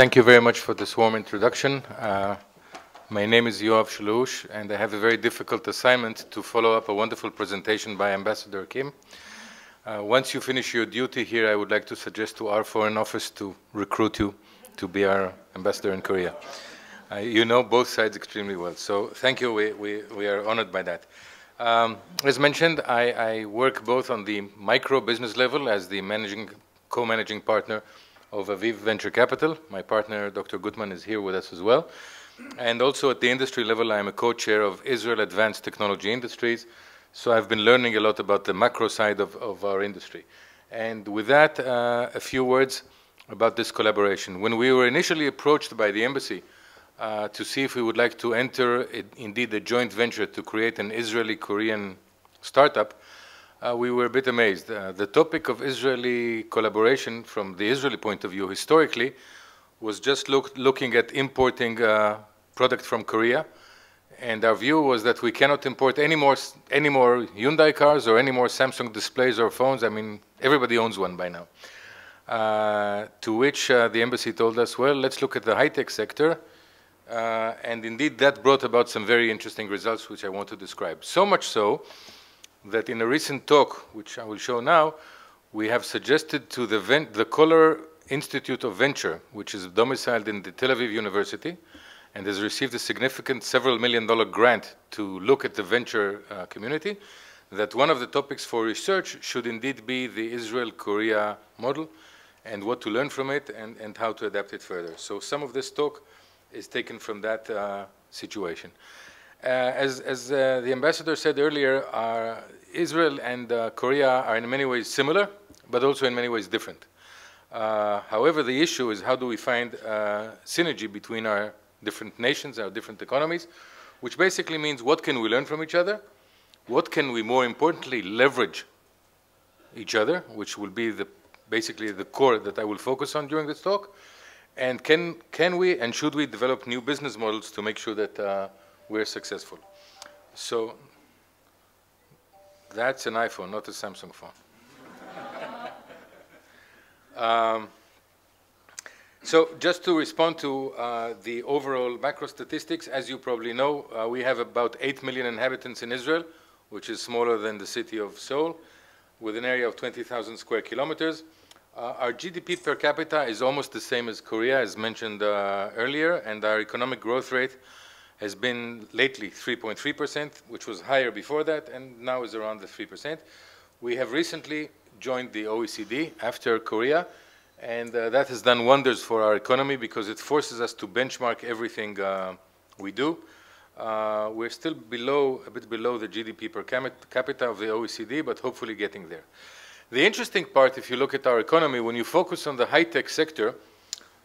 Thank you very much for this warm introduction. Uh, my name is Yoav Chelouche, and I have a very difficult assignment to follow up a wonderful presentation by Ambassador Kim. Uh, once you finish your duty here, I would like to suggest to our Foreign Office to recruit you to be our ambassador in Korea. Uh, you know both sides extremely well, so thank you. We, we, we are honored by that. Um, as mentioned, I, I, work both on the micro business level as the managing, co-managing partner of Aviv Venture Capital. My partner, Dr. Gutman, is here with us as well. And also at the industry level, I'm a co-chair of Israel Advanced Technology Industries. So I've been learning a lot about the macro side of, of our industry. And with that, uh, a few words about this collaboration. When we were initially approached by the embassy uh, to see if we would like to enter, it, indeed, a joint venture to create an Israeli-Korean startup, uh, we were a bit amazed. Uh, the topic of Israeli collaboration from the Israeli point of view historically was just look, looking at importing uh, product from Korea. And our view was that we cannot import any more, any more Hyundai cars or any more Samsung displays or phones. I mean, everybody owns one by now. Uh, to which uh, the embassy told us, well, let's look at the high-tech sector. Uh, and indeed, that brought about some very interesting results, which I want to describe. So much so that in a recent talk, which I will show now, we have suggested to the, the Coller Institute of Venture, which is domiciled in the Tel Aviv University, and has received a significant several million dollar grant to look at the venture uh, community, that one of the topics for research should indeed be the Israel-Korea model, and what to learn from it and, and how to adapt it further. So some of this talk is taken from that uh, situation. Uh, as, as uh, the ambassador said earlier, Israel and uh, Korea are in many ways similar, but also in many ways different. Uh, however, the issue is how do we find uh, synergy between our different nations, our different economies, which basically means what can we learn from each other, what can we more importantly leverage each other, which will be the basically the core that I will focus on during this talk. And can, can we and should we develop new business models to make sure that uh, we're successful? So that's an iPhone, not a Samsung phone. um, so just to respond to uh, the overall macro statistics, as you probably know, uh, we have about 8 million inhabitants in Israel, which is smaller than the city of Seoul, with an area of 20,000 square kilometers. Uh, our GDP per capita is almost the same as Korea, as mentioned uh, earlier, and our economic growth rate has been lately 3.3%, which was higher before that, and now is around the 3%. We have recently joined the OECD after Korea, and uh, that has done wonders for our economy because it forces us to benchmark everything uh, we do. Uh, we're still below, a bit below the GDP per capita of the OECD, but hopefully getting there. The interesting part, if you look at our economy, when you focus on the high-tech sector,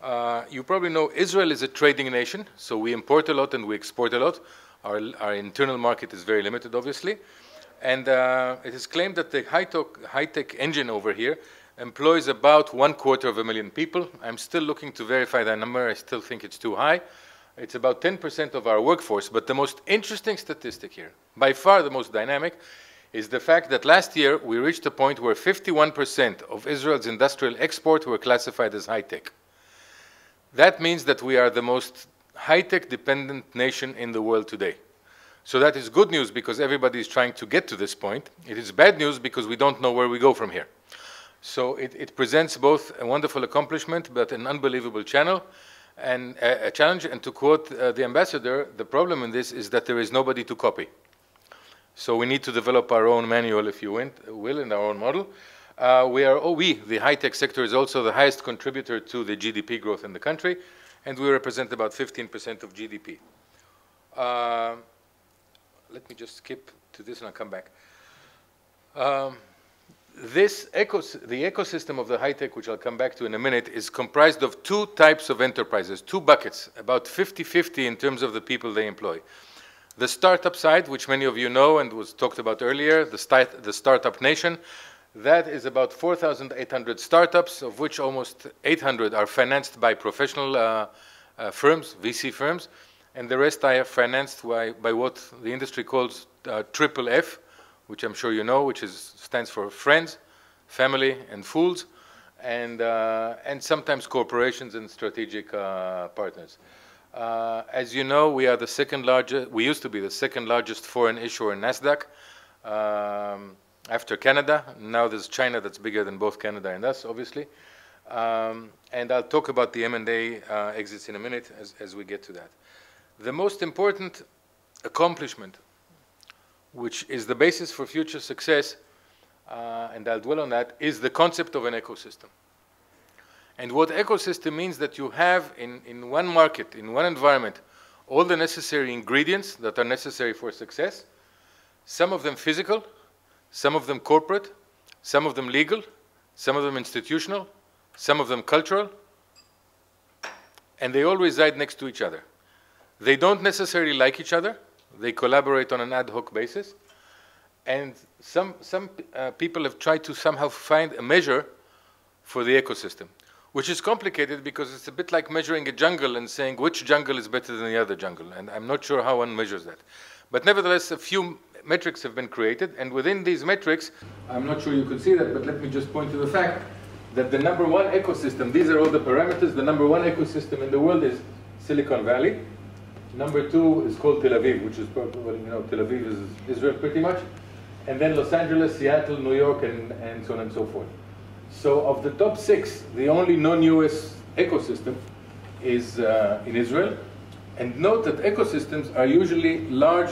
uh, you probably know Israel is a trading nation, so we import a lot and we export a lot. Our, our internal market is very limited, obviously. And uh, it is claimed that the high-tech high engine over here employs about one quarter of a million people. I'm still looking to verify that number. I still think it's too high. It's about 10% of our workforce. But the most interesting statistic here, by far the most dynamic, is the fact that last year we reached a point where 51% of Israel's industrial export were classified as high-tech. That means that we are the most high-tech dependent nation in the world today. So that is good news because everybody is trying to get to this point. It is bad news because we don't know where we go from here. So it, it presents both a wonderful accomplishment but an unbelievable channel and a, a challenge. And to quote uh, the ambassador, the problem in this is that there is nobody to copy. So we need to develop our own manual, if you will, in our own model. Uh, we are, oh, we, the high-tech sector is also the highest contributor to the GDP growth in the country, and we represent about 15% of GDP. Uh, let me just skip to this and I'll come back. Um, this ecos the ecosystem of the high-tech, which I'll come back to in a minute, is comprised of two types of enterprises, two buckets, about 50-50 in terms of the people they employ. The startup side, which many of you know and was talked about earlier, the, the startup nation, that is about 4,800 startups, of which almost 800 are financed by professional uh, uh, firms, VC firms, and the rest are financed by, by what the industry calls uh, triple F, which I'm sure you know, which is, stands for friends, family, and fools. and, uh, and sometimes corporations and strategic uh, partners. Uh, as you know, we are the second largest, we used to be the second largest foreign issuer in NASDAQ um, after Canada. Now there's China that's bigger than both Canada and us, obviously. Um, and I'll talk about the M&A uh, exits in a minute as, as we get to that. The most important accomplishment, which is the basis for future success, uh, and I'll dwell on that, is the concept of an ecosystem. And what ecosystem means that you have in, in one market, in one environment, all the necessary ingredients that are necessary for success, some of them physical, some of them corporate, some of them legal, some of them institutional, some of them cultural, and they all reside next to each other. They don't necessarily like each other. They collaborate on an ad hoc basis. And some, some uh, people have tried to somehow find a measure for the ecosystem, which is complicated because it's a bit like measuring a jungle and saying which jungle is better than the other jungle. And I'm not sure how one measures that. But nevertheless, a few metrics have been created. And within these metrics, I'm not sure you could see that, but let me just point to the fact that the number one ecosystem, these are all the parameters, the number one ecosystem in the world is Silicon Valley. Number two is called Tel Aviv, which is, well, you know, Tel Aviv is Israel pretty much. And then Los Angeles, Seattle, New York, and, and so on and so forth. So of the top six, the only non-US ecosystem is uh, in Israel. And note that ecosystems are usually large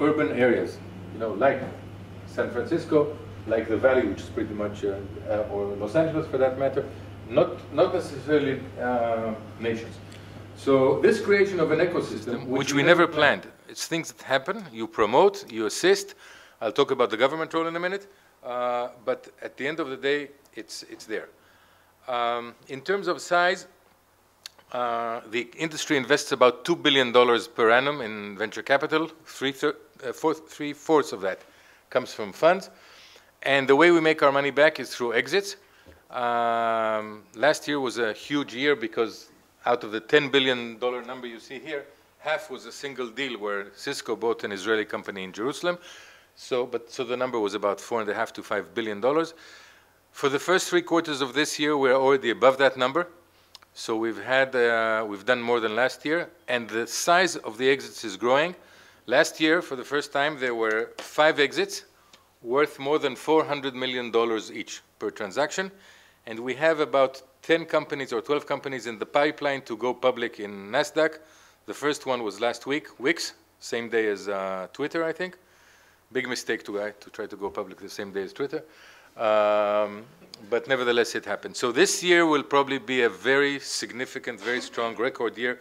urban areas, you know, like San Francisco, like the Valley, which is pretty much, uh, uh, or Los Angeles for that matter, not, not necessarily uh, nations. So this creation of an ecosystem, which, which we, never planned, planned, it's things that happen, you promote, you assist. I'll talk about the government role in a minute, uh, but at the end of the day, it's, it's there. Um, in terms of size, uh, the industry invests about $2 billion per annum in venture capital. Three, fourth, three fourths of that comes from funds. And the way we make our money back is through exits. Um, last year was a huge year because out of the $10 billion number you see here, half was a single deal where Cisco bought an Israeli company in Jerusalem. So, but, so the number was about four and a half to five billion dollars. For the first three quarters of this year, we're already above that number. So we've had, uh, we've done more than last year, and the size of the exits is growing. Last year, for the first time, there were five exits worth more than $400 million each per transaction. And we have about 10 companies or 12 companies in the pipeline to go public in NASDAQ. The first one was last week, Wix, same day as uh, Twitter, I think. Big mistake to, uh, to try to go public the same day as Twitter. Um, but nevertheless, it happened. So this year will probably be a very significant, very strong record year,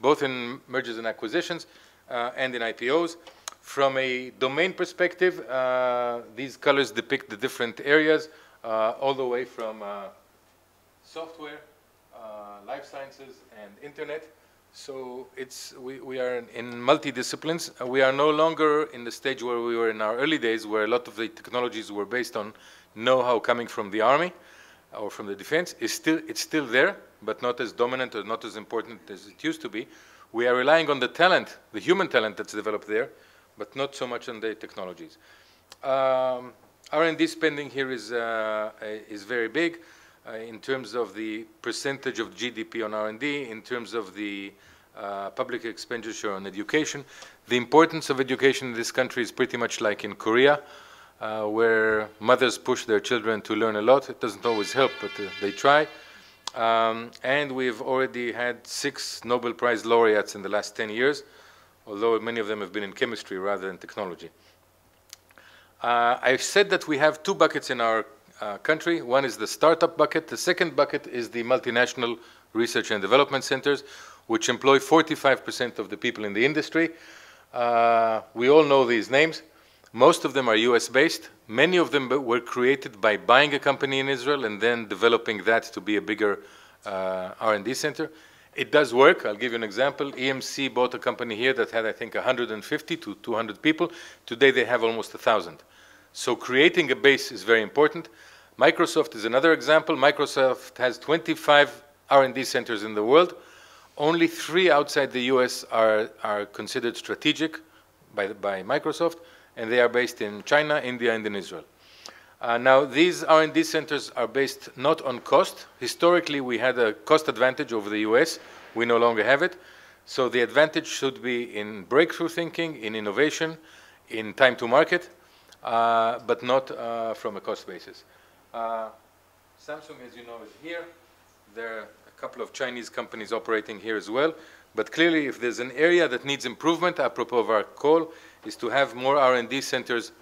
both in mergers and acquisitions and in IPOs. From a domain perspective, uh, these colors depict the different areas, uh, all the way from uh, software, uh, life sciences, and internet. So it's, we, we are in multi-disciplines. Uh, we are no longer in the stage where we were in our early days, where a lot of the technologies were based on know-how coming from the army or from the defense. It's still, it's still there, but not as dominant or not as important as it used to be. We are relying on the talent, the human talent that's developed there, but not so much on the technologies. Um, R&D spending here is, uh, is very big uh, in terms of the percentage of GDP on R&D, in terms of the uh, public expenditure on education. The importance of education in this country is pretty much like in Korea, uh, where mothers push their children to learn a lot. It doesn't always help, but uh, they try. Um, and we've already had six Nobel Prize laureates in the last 10 years although many of them have been in chemistry rather than technology. Uh, I've said that we have two buckets in our uh, country. One is the startup bucket. The second bucket is the multinational research and development centers, which employ 45% of the people in the industry. Uh, we all know these names. Most of them are US-based. Many of them were created by buying a company in Israel and then developing that to be a bigger uh, R&D center. It does work. I'll give you an example. EMC bought a company here that had, I think, 150 to 200 people. Today they have almost 1,000. So creating a base is very important. Microsoft is another example. Microsoft has 25 R&D centers in the world. Only three outside the US are, are considered strategic by, by Microsoft, and they are based in China, India, and in Israel. Uh, now, these R&D centers are based not on cost. Historically, we had a cost advantage over the US. We no longer have it. So the advantage should be in breakthrough thinking, in innovation, in time to market, uh, but not uh, from a cost basis. Uh, Samsung, as you know, is here. There are a couple of Chinese companies operating here as well. But clearly, if there's an area that needs improvement, apropos of our call, is to have more R&D centers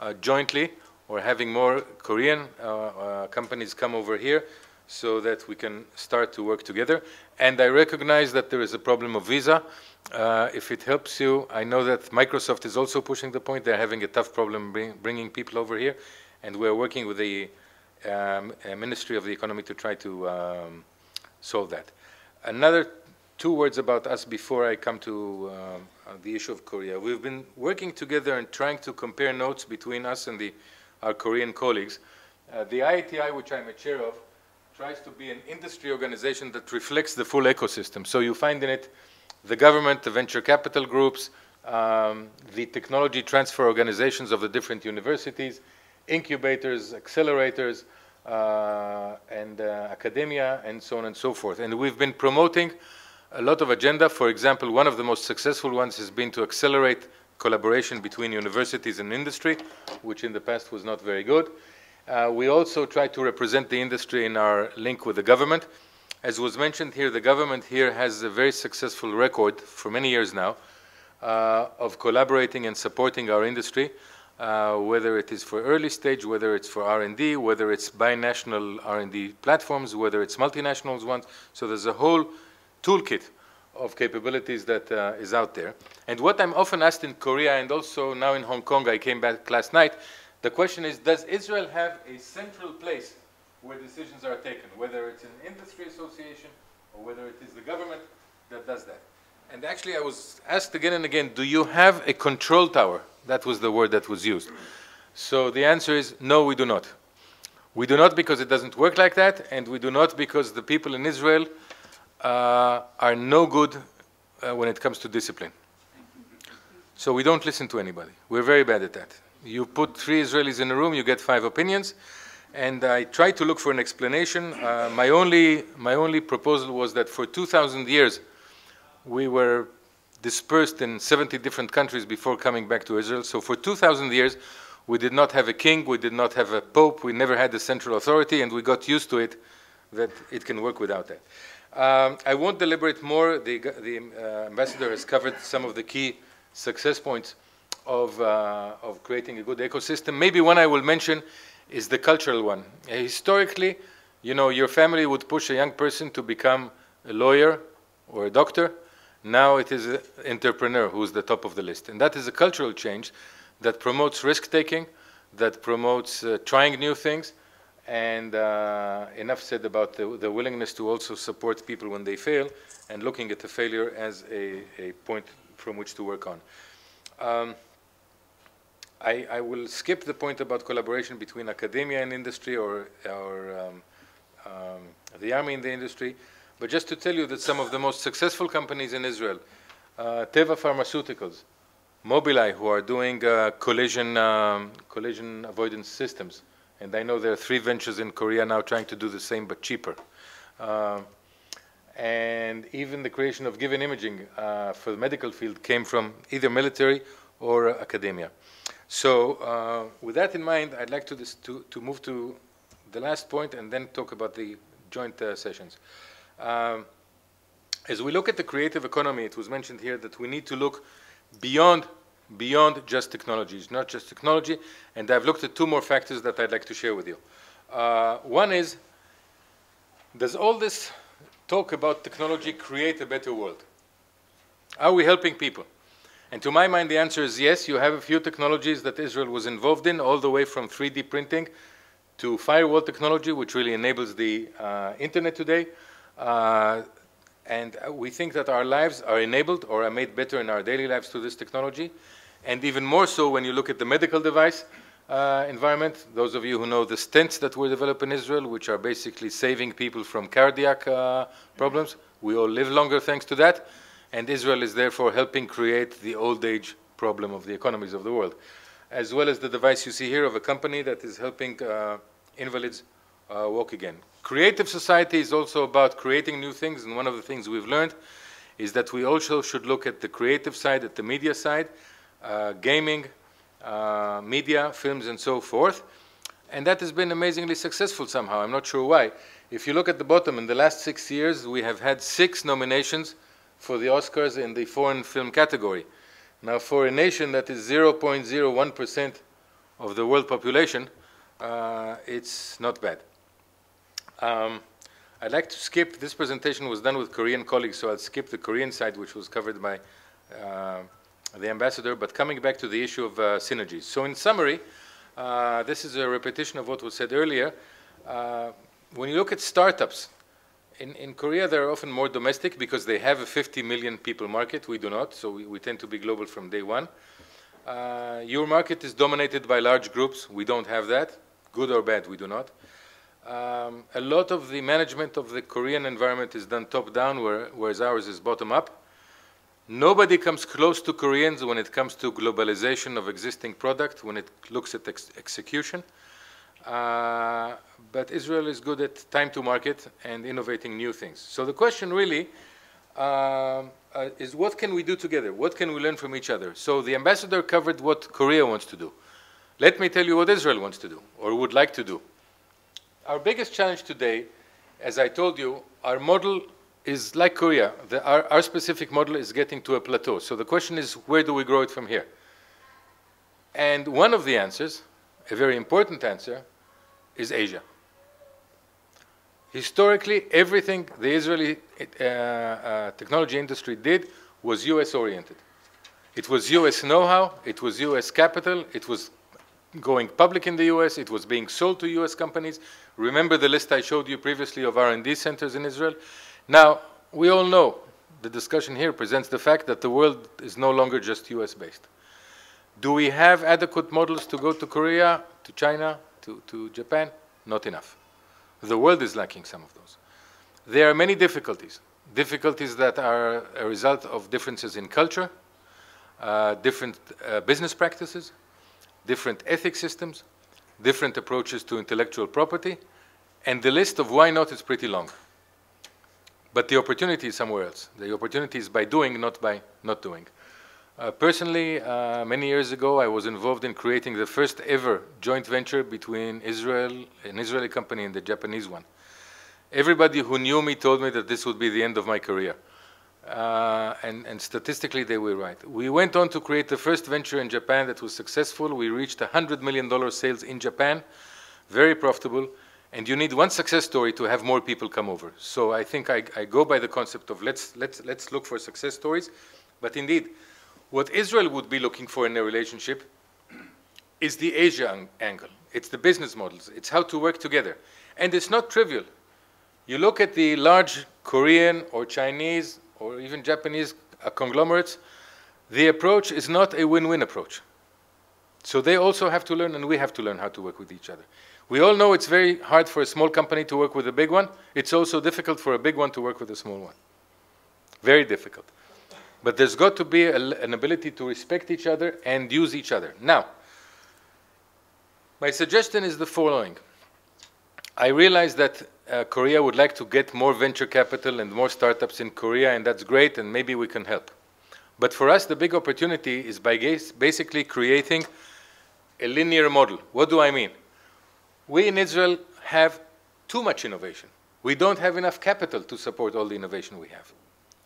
uh, jointly or having more Korean uh, uh, companies come over here so that we can start to work together. And I recognize that there is a problem of visa. Uh, if it helps you, I know that Microsoft is also pushing the point. They're having a tough problem bring, bringing people over here. And we're working with the um, Ministry of the Economy to try to um, solve that. Another two words about us before I come to um, the issue of Korea. We've been working together and trying to compare notes between us and the, our Korean colleagues. Uh, the IATI, which I'm a chair of, tries to be an industry organization that reflects the full ecosystem. So you find in it the government, the venture capital groups, um, the technology transfer organizations of the different universities, incubators, accelerators, uh, and uh, academia, and so on and so forth. And we've been promoting a lot of agenda. For example, one of the most successful ones has been to accelerate collaboration between universities and industry, which in the past was not very good. Uh, we also try to represent the industry in our link with the government. As was mentioned here, the government here has a very successful record for many years now uh, of collaborating and supporting our industry, uh, whether it is for early stage, whether it's for R&D, whether it's binational R&D platforms, whether it's multinationals ones. So there's a whole toolkit of capabilities that uh, is out there. And what I'm often asked in Korea and also now in Hong Kong, I came back last night, the question is, does Israel have a central place where decisions are taken, whether it's an industry association or whether it is the government that does that? And actually, I was asked again and again, do you have a control tower? That was the word that was used. So the answer is, no, we do not. We do not because it doesn't work like that, and we do not because the people in Israel uh, are no good uh, when it comes to discipline. So we don't listen to anybody. We're very bad at that. You put three Israelis in a room, you get five opinions. And I tried to look for an explanation. Uh, my, only, my only proposal was that for 2,000 years, we were dispersed in 70 different countries before coming back to Israel. So for 2,000 years, we did not have a king, we did not have a pope, we never had a central authority, and we got used to it that it can work without that. Um, I won't deliberate more. The, the uh, ambassador has covered some of the key success points of, uh, of creating a good ecosystem. Maybe one I will mention is the cultural one. Uh, historically, you know, your family would push a young person to become a lawyer or a doctor. Now it is an entrepreneur who's the top of the list. And that is a cultural change that promotes risk-taking, that promotes uh, trying new things, and uh, enough said about the, the, willingness to also support people when they fail and looking at the failure as a, a point from which to work on. Um, I, I, will skip the point about collaboration between academia and industry or, or um, um, the army and the industry, but just to tell you that some of the most successful companies in Israel, uh, Teva Pharmaceuticals, Mobileye, who are doing uh, collision, um, collision avoidance systems, and I know there are three ventures in Korea now trying to do the same but cheaper. Uh, and even the creation of Given Imaging uh, for the medical field came from either military or academia. So uh, with that in mind, I'd like to, to, to, move to the last point and then talk about the joint uh, sessions. Um, as we look at the creative economy, it was mentioned here that we need to look beyond beyond just technology. It's not just technology, and I've looked at two more factors that I'd like to share with you. Uh, one is, does all this talk about technology create a better world? Are we helping people? And to my mind, the answer is yes. You have a few technologies that Israel was involved in, all the way from 3D printing to firewall technology, which really enables the uh, internet today. Uh, and we think that our lives are enabled or are made better in our daily lives through this technology. And even more so when you look at the medical device uh, environment. Those of you who know the stents that were developed in Israel, which are basically saving people from cardiac uh, problems, we all live longer thanks to that. And Israel is therefore helping create the old age problem of the economies of the world. as well as the device you see here of a company that is helping uh, invalids uh, walk again. Creative society is also about creating new things, and one of the things we've learned is that we also should look at the creative side, at the media side, gaming, uh, media, films, and so forth. And that has been amazingly successful somehow. I'm not sure why. If you look at the bottom, in the last six years, we have had six nominations for the Oscars in the foreign film category. Now, for a nation that is 0.01% of the world population, uh, it's not bad. Um, I'd like to skip, this presentation was done with Korean colleagues, so I'll skip the Korean side, which was covered by uh, the ambassador, but coming back to the issue of uh, synergies. So in summary, uh, this is a repetition of what was said earlier. Uh, when you look at startups, in, in Korea they're often more domestic because they have a 50 million people market. We do not, so we, we tend to be global from day one. Uh, your market is dominated by large groups. We don't have that. Good or bad, we do not. Um, a lot of the management of the Korean environment is done top-down, where, whereas ours is bottom-up. Nobody comes close to Koreans when it comes to globalization of existing product, when it looks at ex execution. Uh, but Israel is good at time to market and innovating new things. So the question really uh, uh, is what can we do together? What can we learn from each other? So the ambassador covered what Korea wants to do. Let me tell you what Israel wants to do or would like to do. Our biggest challenge today, as I told you, our model is like Korea. The, our, our specific model is getting to a plateau. So the question is, where do we grow it from here? And one of the answers, a very important answer, is Asia. Historically, everything the Israeli uh, uh, technology industry did was US oriented. It was US know how, it was US capital, it was going public in the US, it was being sold to US companies. Remember the list I showed you previously of R&D centers in Israel? Now, we all know the discussion here presents the fact that the world is no longer just US based. Do we have adequate models to go to Korea, to China, to, to Japan? Not enough. The world is lacking some of those. There are many difficulties. Difficulties that are a result of differences in culture, uh, different uh, business practices, different ethic systems, different approaches to intellectual property, and the list of why not is pretty long. But the opportunity is somewhere else. The opportunity is by doing, not by not doing. Uh, personally, uh, many years ago, I was involved in creating the first ever joint venture between Israel, an Israeli company, and the Japanese one. Everybody who knew me told me that this would be the end of my career. Uh, and, and, statistically they were right. We went on to create the first venture in Japan that was successful. We reached $100 million sales in Japan, very profitable, and you need one success story to have more people come over. So I think I, I go by the concept of let's, let's, let's look for success stories. But indeed, what Israel would be looking for in a relationship is the Asia angle. It's the business models. It's how to work together. And it's not trivial. You look at the large Korean or Chinese or even Japanese conglomerates, the approach is not a win-win approach. So they also have to learn, and we have to learn how to work with each other. We all know it's very hard for a small company to work with a big one. It's also difficult for a big one to work with a small one. Very difficult. But there's got to be a, an ability to respect each other and use each other. Now, my suggestion is the following. I realize that uh, Korea would like to get more venture capital and more startups in Korea, and that's great, and maybe we can help. But for us, the big opportunity is by basically creating a linear model. What do I mean? We in Israel have too much innovation. We don't have enough capital to support all the innovation we have.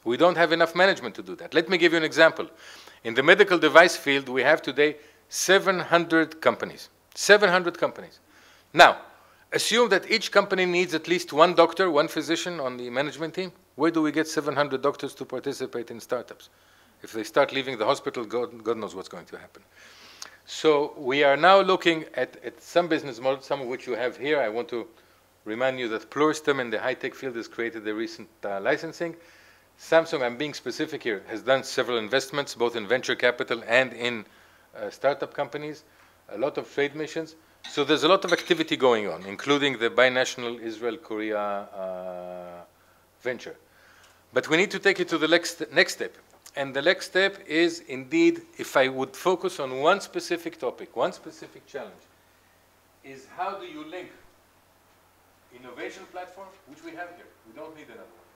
We don't have enough management to do that. Let me give you an example. In the medical device field, we have today 700 companies. 700 companies. Now, Assume that each company needs at least one doctor, one physician on the management team. Where do we get 700 doctors to participate in startups? If they start leaving the hospital, God, God knows what's going to happen. So we are now looking at, at some business models, some of which you have here. I want to remind you that Pluristem in the high-tech field has created the recent uh, licensing. Samsung, I'm being specific here, has done several investments, both in venture capital and in uh, startup companies, a lot of trade missions. So there's a lot of activity going on, including the binational Israel-Korea uh, venture. But we need to take it to the next, next step. And the next step is indeed, if I would focus on one specific topic, one specific challenge, is how do you link innovation platform, which we have here, we don't need another one,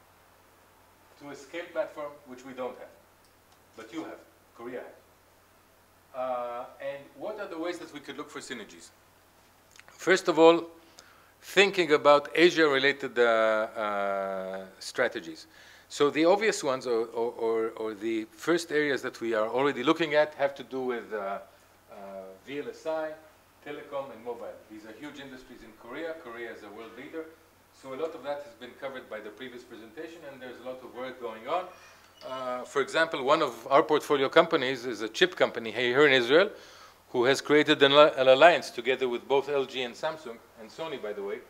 to a scale platform, which we don't have, but you have, Korea has. Uh, and what are the ways that we could look for synergies? First of all, thinking about Asia-related uh, uh, strategies. So the obvious ones, or, or, or, the first areas that we are already looking at, have to do with uh, uh VLSI, telecom, and mobile. These are huge industries in Korea. Korea is a world leader. So a lot of that has been covered by the previous presentation, and there's a lot of work going on. Uh, for example, one of our portfolio companies is a chip company here in Israel, who has created an, an alliance together with both LG and Samsung, and Sony, by the way,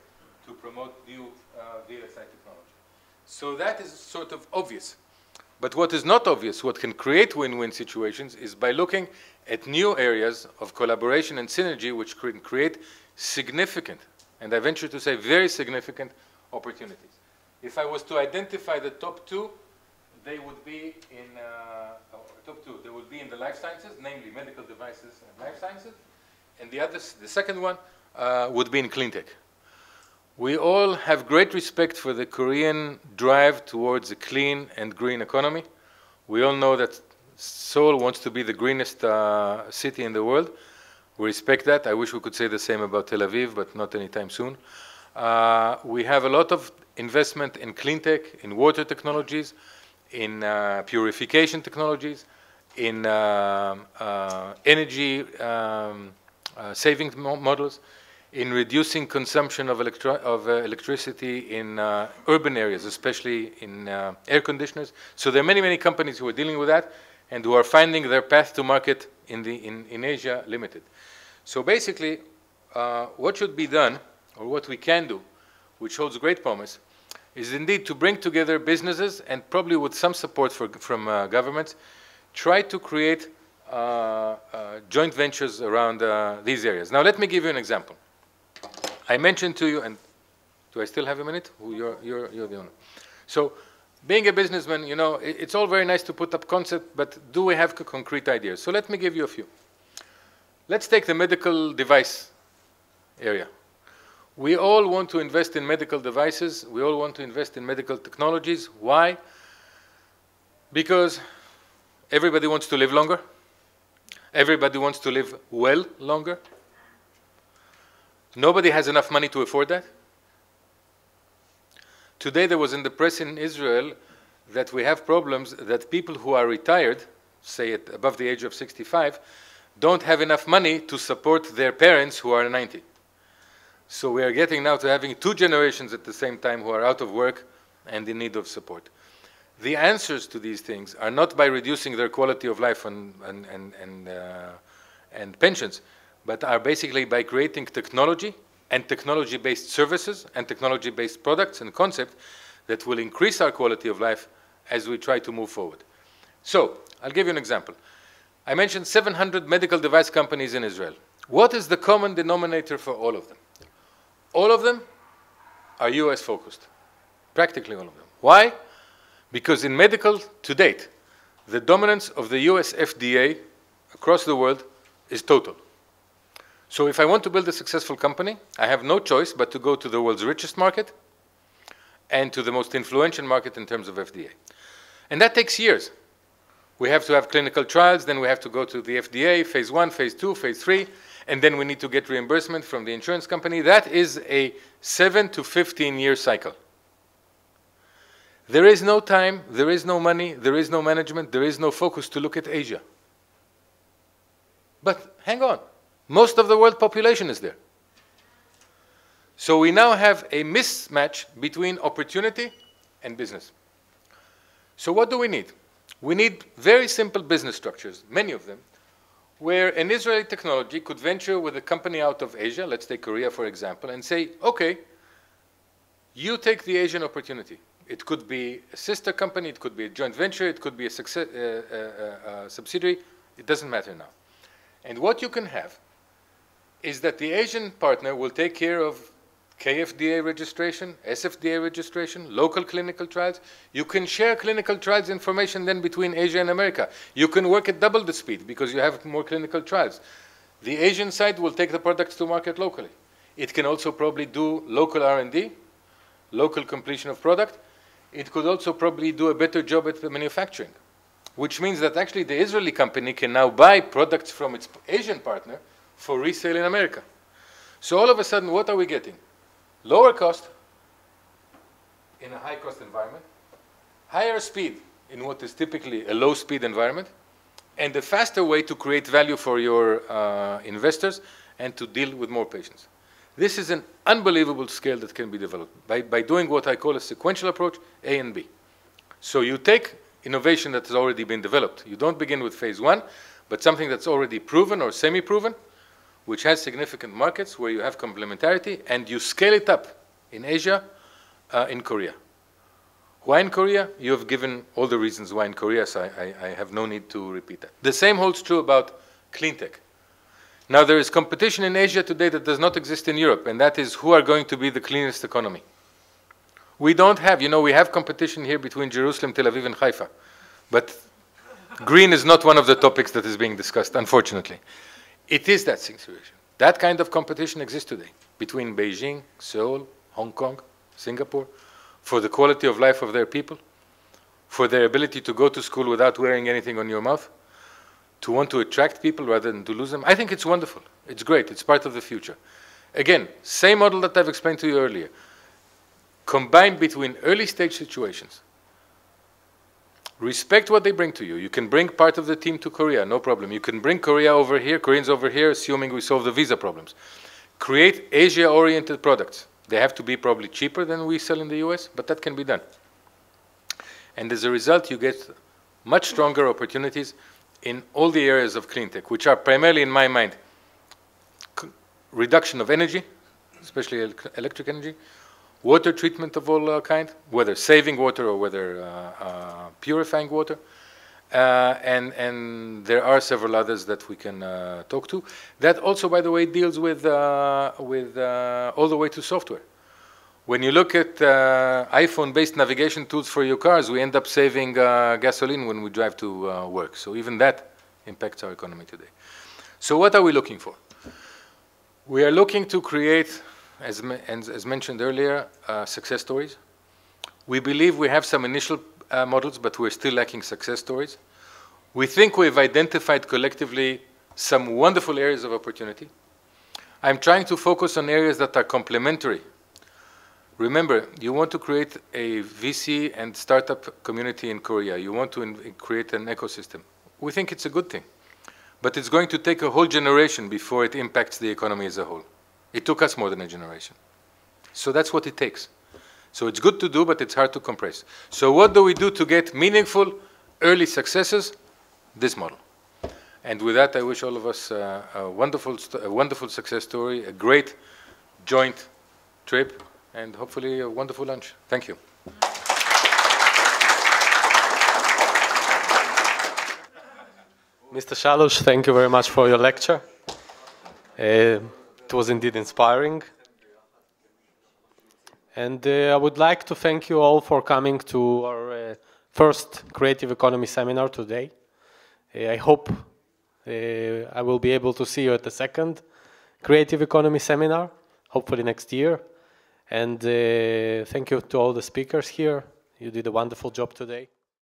to promote new uh, VLSI technology. So that is sort of obvious. But what is not obvious, what can create win-win situations, is by looking at new areas of collaboration and synergy which can create significant, and I venture to say very significant, opportunities. If I was to identify the top two, they would be in, uh, oh, top two, they would be in the life sciences, namely medical devices and life sciences, and the, other, the second one uh, would be in clean tech. We all have great respect for the Korean drive towards a clean and green economy. We all know that Seoul wants to be the greenest uh, city in the world. We respect that. I wish we could say the same about Tel Aviv, but not anytime soon. Uh, we have a lot of investment in clean tech, in water technologies, in uh, purification technologies, in um, uh, energy um, uh, saving models in reducing consumption of, of uh, electricity in uh, urban areas, especially in uh, air conditioners. So there are many, many companies who are dealing with that and who are finding their path to market in, the, in, in Asia limited. So basically, uh, what should be done, or what we can do, which holds great promise, is indeed to bring together businesses and probably with some support for, from uh, governments, try to create uh, joint ventures around these areas. Now let me give you an example. I mentioned to you, and do I still have a minute? You're, you're, you're the owner. So being a businessman, you know, it, it's all very nice to put up concept, but do we have concrete ideas? So let me give you a few. Let's take the medical device area. We all want to invest in medical devices. We all want to invest in medical technologies. Why? Because everybody wants to live longer. Everybody wants to live well longer. Nobody has enough money to afford that. Today there was in the press in Israel that we have problems that people who are retired, say at above the age of 65, don't have enough money to support their parents who are 90. So we are getting now to having two generations at the same time who are out of work and in need of support. The answers to these things are not by reducing their quality of life and, and, and, and, uh, and pensions, but are basically by creating technology and technology-based services and technology-based products and concepts that will increase our quality of life as we try to move forward. So, I'll give you an example. I mentioned 700 medical device companies in Israel. What is the common denominator for all of them? All of them are US focused. Practically all of them. Why? Because in medical, to date, the dominance of the US FDA across the world is total. So if I want to build a successful company, I have no choice but to go to the world's richest market and to the most influential market in terms of FDA. And that takes years. We have to have clinical trials, then we have to go to the FDA, phase one, phase two, phase three, and then we need to get reimbursement from the insurance company. That is a 7 to 15 year cycle. There is no time, there is no money, there is no management, there is no focus to look at Asia. But hang on. Most of the world population is there. So we now have a mismatch between opportunity and business. So what do we need? We need very simple business structures, many of them, where an Israeli technology could venture with a company out of Asia, let's take Korea for example, and say, okay, you take the Asian opportunity. It could be a sister company, it could be a joint venture, it could be a, success, uh, uh, uh, uh subsidiary, it doesn't matter now. And what you can have is that the Asian partner will take care of KFDA registration, SFDA registration, local clinical trials. You can share clinical trials information then between Asia and America. You can work at double the speed because you have more clinical trials. The Asian side will take the products to market locally. It can also probably do local R&D, local completion of product. It could also probably do a better job at the manufacturing, which means that actually the Israeli company can now buy products from its Asian partner for resale in America. So all of a sudden, what are we getting? lower cost in a high cost environment, higher speed in what is typically a low speed environment, and a faster way to create value for your uh, investors and to deal with more patients. This is an unbelievable scale that can be developed by, by doing what I call a sequential approach, A and B. So you take innovation that has already been developed. You don't begin with phase one, but something that's already proven or semi-proven, which has significant markets where you have complementarity, and you scale it up in Asia, uh, in Korea. Why in Korea? You have given all the reasons why in Korea, so I, I, I have no need to repeat that. The same holds true about clean tech. Now, there is competition in Asia today that does not exist in Europe, and that is who are going to be the cleanest economy. We don't have, you know, we have competition here between Jerusalem, Tel Aviv, and Haifa, but green is not one of the topics that is being discussed, unfortunately. It is that situation. That kind of competition exists today between Beijing, Seoul, Hong Kong, Singapore, for the quality of life of their people, for their ability to go to school without wearing anything on your mouth, to want to attract people rather than to lose them. I think it's wonderful. It's great. It's part of the future. Again, same model that I've explained to you earlier. Combined between early stage situations Respect what they bring to you. You can bring part of the team to Korea, no problem. You can bring Korea over here, Koreans over here, assuming we solve the visa problems. Create Asia-oriented products. They have to be probably cheaper than we sell in the US, but that can be done. And as a result, you get much stronger opportunities in all the areas of clean tech, which are primarily, in my mind, reduction of energy, especially electric energy, water treatment of all uh, kind, whether saving water or whether uh, uh, purifying water. Uh, and, and there are several others that we can uh, talk to. That also, by the way, deals with, with all the way to software. When you look at iPhone-based navigation tools for your cars, we end up saving gasoline when we drive to work. So even that impacts our economy today. So what are we looking for? We are looking to create as, as mentioned earlier, uh, success stories. We believe we have some initial uh, models, but we're still lacking success stories. We think we've identified collectively some wonderful areas of opportunity. I'm trying to focus on areas that are complementary. Remember, you want to create a VC and startup community in Korea. You want to create an ecosystem. We think it's a good thing. But it's going to take a whole generation before it impacts the economy as a whole. It took us more than a generation. So that's what it takes. So it's good to do, but it's hard to compress. So what do we do to get meaningful early successes? This model. And with that, I wish all of us uh, a, wonderful, a wonderful success story, a great joint trip, and hopefully a wonderful lunch. Thank you. Mr. Chelouche, thank you very much for your lecture. Uh, it was indeed inspiring. And uh, I would like to thank you all for coming to our uh, first Creative Economy seminar today. Uh, I hope I will be able to see you at the second Creative Economy seminar, hopefully next year. And uh, thank you to all the speakers here. You did a wonderful job today.